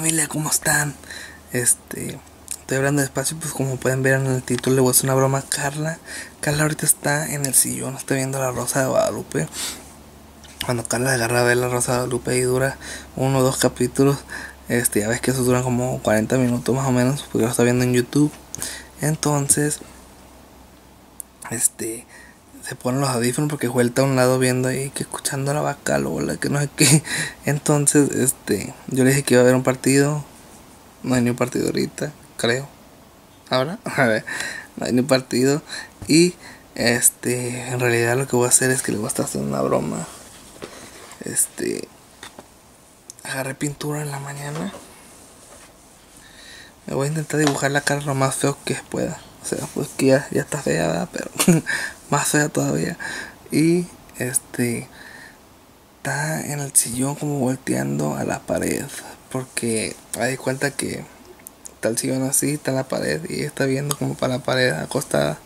familia? ¿Cómo están? Este, estoy hablando despacio, pues como pueden ver en el título le voy a hacer una broma Carla. Carla ahorita está en el sillón, está viendo la Rosa de Guadalupe. Cuando Carla agarra a ver la Rosa de Guadalupe y dura uno o dos capítulos, este, ya ves que esos duran como 40 minutos más o menos, porque lo está viendo en YouTube. Entonces, este, se ponen los audífonos porque vuelta a un lado viendo ahí que escuchando la vaca lola, que no sé qué. Entonces, este, yo le dije que iba a haber un partido. No hay ni un partido ahorita, creo. Ahora, a ver, no hay ni un partido. Y este, en realidad lo que voy a hacer es que le voy a estar haciendo una broma. Este, agarré pintura en la mañana. Me voy a intentar dibujar la cara lo más feo que pueda. Sea, pues que ya, está fea, ¿verdad? Pero más fea todavía. Y este está en el sillón como volteando a la pared. Porque hay cuenta que está el sillón así, está la pared y está viendo como para la pared acostada.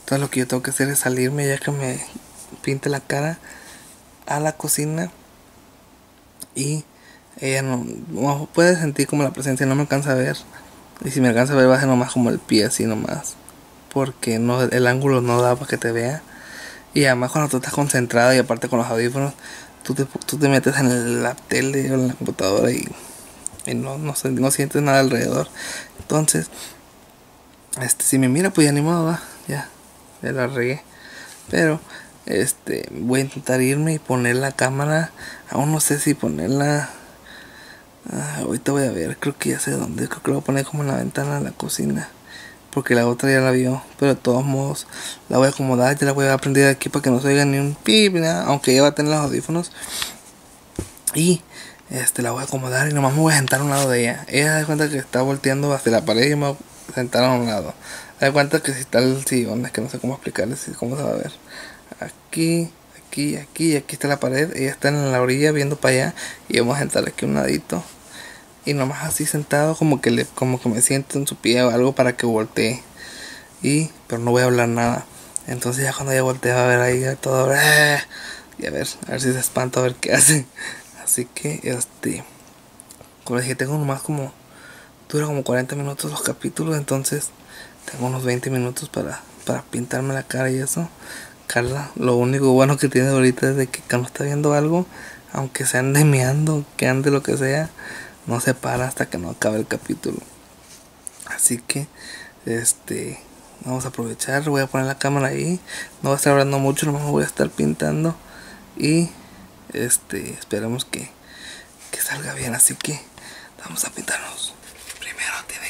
Entonces lo que yo tengo que hacer es salirme ya que me pinte la cara a la cocina y ella no, puede sentir como la presencia, no me alcanza a ver. Y si me alcanza a ver va a ser nomás como el pie así nomás porque no el ángulo no da para que te vea. Y además cuando tú estás concentrado y aparte con los audífonos, tú te, tú te metes en la tele o en la computadora y, y no, no, sientes nada alrededor. Entonces, este, si me mira, pues ya ni modo, va, ya, ya la regué. Pero, este, voy a intentar irme y poner la cámara. Aún no sé si ponerla. Ah, ahorita voy a ver, creo que ya sé dónde. Creo que lo voy a poner como en la ventana de la cocina porque la otra ya la vio, pero de todos modos la voy a acomodar, ya la voy a aprender aquí para que no se oiga ni un pip, nada, aunque ella va a tener los audífonos. Y este la voy a acomodar y nomás me voy a sentar a un lado de ella. Ella da cuenta que está volteando hacia la pared y me voy a sentar a un lado. Da cuenta que si está el sillón, es que no sé cómo explicarles cómo se va a ver. Aquí, aquí, aquí, aquí está la pared. Ella está en la orilla viendo para allá y vamos a sentar aquí un ladito. Y nomás así sentado como que le como que me siento en su pie o algo para que voltee. Y pero no voy a hablar nada. Entonces ya cuando ya voltee a ver ahí todo eh, y a ver a ver si se espanta a ver qué hace. Así que este como dije tengo nomás como dura como 40 minutos los capítulos entonces tengo unos 20 minutos para para pintarme la cara y eso Carla lo único bueno que tiene ahorita es de que cuando está viendo algo aunque se ande meando que ande lo que sea no se para hasta que no acabe el capítulo. Así que, este, vamos a aprovechar, voy a poner la cámara ahí, no voy a estar hablando mucho, nomás voy a estar pintando y, este, esperamos que, que salga bien, así que vamos a pintarnos. Primero tiene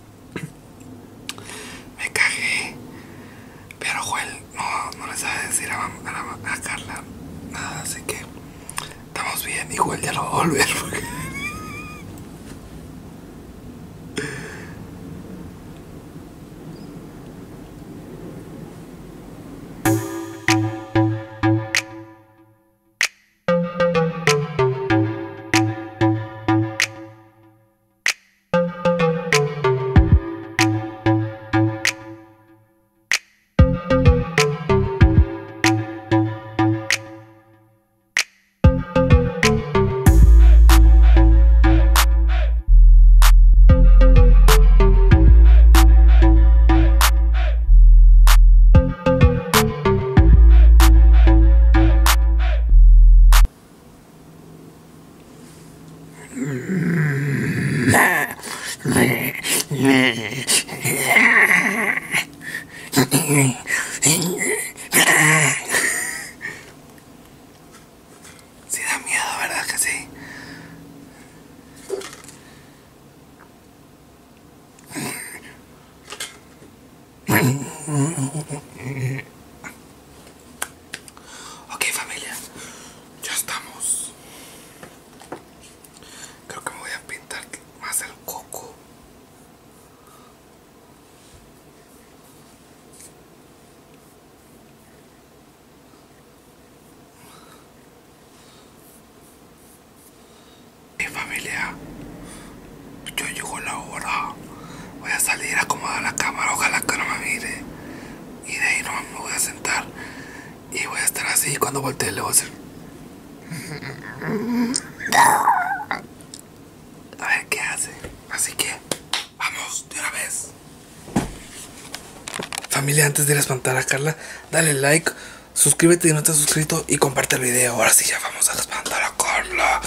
フフフフ。cuando le voy a hacer. A ver qué hace. Así que, vamos, de una vez. Familia, antes de ir a espantar a Carla, dale like, suscríbete si no estás suscrito y comparte el video. Ahora sí, ya vamos a espantar a Carla.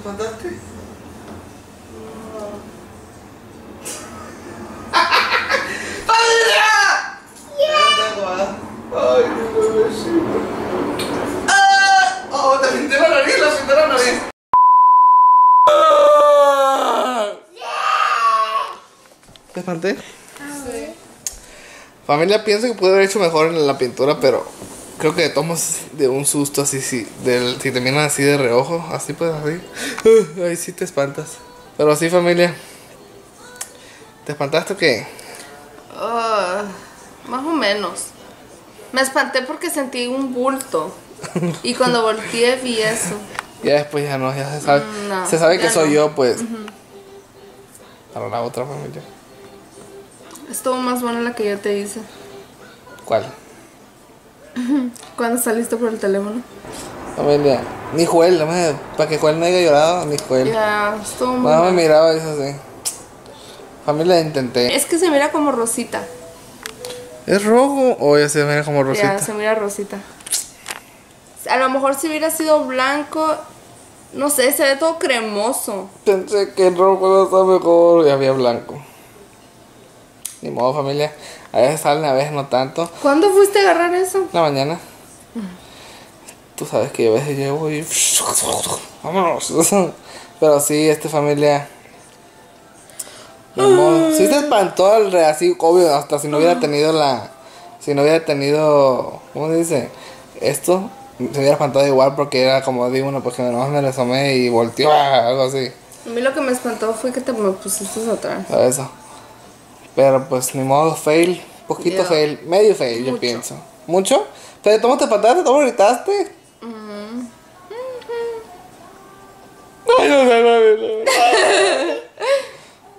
Espantaste? Ay, mi bebecito. ¡Ah! ¡Oh, te pinté la nariz, la pinté la nariz! ¿Te espanté? Sí. Familia piensa que pude haber hecho mejor en la pintura, pero creo que tomas de un susto así, sí, del, si te miran así de reojo, así pues así. Uh, ahí sí te espantas. Pero sí, familia. ¿Te espantaste o qué? Ah, más o menos. Me espanté porque sentí un bulto. Y cuando volteé vi eso. Ya después ya no, ya se sabe. Mm, no, se sabe que soy yo, pues. Para la otra familia. Estuvo más buena la que yo te hice. ¿Cuál? Cuando saliste por el teléfono. Familia. Ni Joel, no me- para que Joel no haya llorado, ni Joel. Ya, estuvo muy Nada me miraba eso así. Familia, intenté. Es que se mira como rosita. ¿Es rojo o ya se mira como rosita? Ya, se mira rosita. A lo mejor si hubiera sido blanco, no sé, se ve todo cremoso. Pensé que el rojo iba a estar mejor y había blanco. Ni modo, familia. A veces salen, a veces no tanto. ¿Cuándo fuiste a agarrar eso? La mañana. Tú sabes que yo a veces llevo y. Vámonos. Pero sí, esta familia. Ni modo. Sí se espantó al re- así, obvio, hasta si no hubiera tenido la. Si no hubiera tenido. ¿Cómo se dice? Esto. Se hubiera espantado igual porque era como digo uno, porque nomás me le asomé y volteó, algo así. A mí lo que me espantó fue que te me pusiste atrás. A eso. Pero pues ni modo, fail. Poquito fail. Medio fail, yo pienso. ¿Mucho? ¿Pero cómo te espantaste? ¿Cómo gritaste? Mm. Ay, no sé, no, no.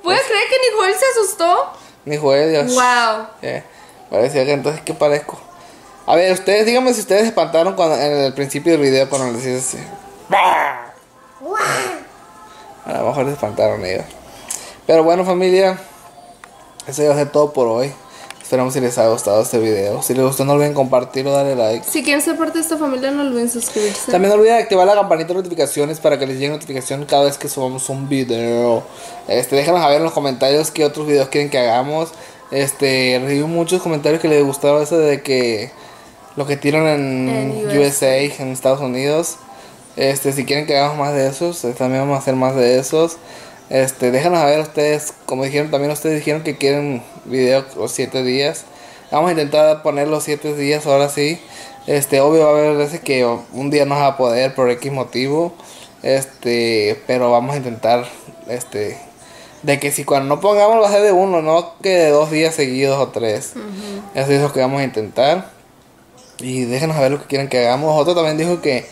¿Puedes creer que ni Joel se asustó? Ni jugué, Dios. Wow. Eh, parecía que entonces, ¿qué parezco? A ver, ustedes, díganme si ustedes se espantaron cuando, en el principio del video cuando les decías así. A lo mejor se espantaron ellos. Pero bueno, familia, eso va a ser todo por hoy. Esperamos si les haya gustado este video. Si les gustó, no olviden compartirlo, darle like. Si quieren ser parte de esta familia, no olviden suscribirse. También no olviden activar la campanita de notificaciones para que les llegue notificación cada vez que subamos un video. Este, déjanos saber en los comentarios qué otros videos quieren que hagamos. Este, recibí muchos comentarios que les gustaba eso de que lo que tiran en, En USA, en Estados Unidos. Este, si quieren que hagamos más de esos, eh, también vamos a hacer más de esos. Este, déjanos saber ustedes, como dijeron, también ustedes dijeron que quieren video los 7 días. Vamos a intentar poner los 7 días ahora sí. Este, obvio va a haber veces que un día no va a poder por X motivo. Este, pero vamos a intentar, este, de que si cuando no pongamos va a ser de uno, no que de dos días seguidos o tres. Eso es lo que vamos a intentar. Y déjenos saber lo que quieren que hagamos. Otro también dijo que,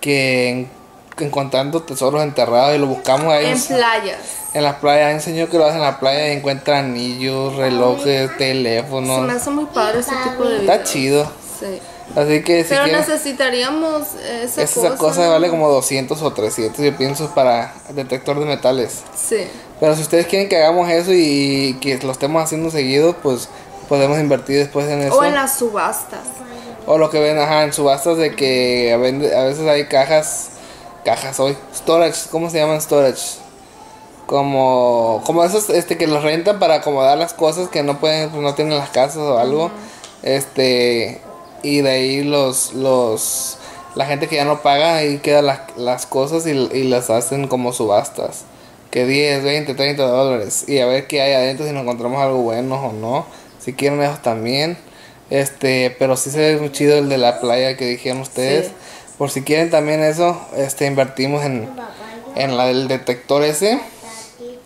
que en- encontrando tesoros enterrados y lo buscamos ahí En playas. en las playas. Enseñó que lo hacen en la playa y encuentra anillos, relojes, Se me teléfonos. hace muy padre ese tipo de Está chido. Sí. Así que si Pero necesitaríamos esa, Esa cosa. cosa vale como 200 o 300, yo pienso, para detector de metales. Sí. Pero si ustedes quieren que hagamos eso y que lo estemos haciendo seguido, pues podemos invertir después en eso. O en las subastas. O lo que ven, ajá, en subastas de que a veces hay cajas, cajas hoy, storage, ¿cómo se llaman storage? Como, como esos, este, que los rentan para acomodar las cosas que no pueden, pues no tienen las casas o algo, este, y de ahí los, los, la gente que ya no paga, ahí quedan las, las cosas y, y las hacen como subastas, que 10, 20, 30 dólares, y a ver qué hay adentro, si nos encontramos algo bueno o no, si quieren esos también. Este, pero sí se ve muy chido el de la playa que dijeron ustedes. Sí. Por si quieren también eso, este invertimos en, en la del detector ese.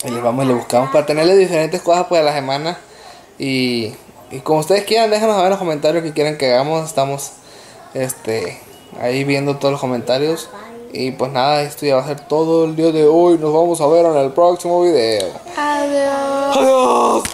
Y le vamos y le buscamos para tenerle diferentes cosas pues a la semana. Y, y como ustedes quieran, déjanos saber en los comentarios que quieren que hagamos. Estamos este ahí viendo todos los comentarios. Y pues nada, esto ya va a ser todo el día de hoy. Nos vamos a ver en el próximo video. Adiós. Adiós.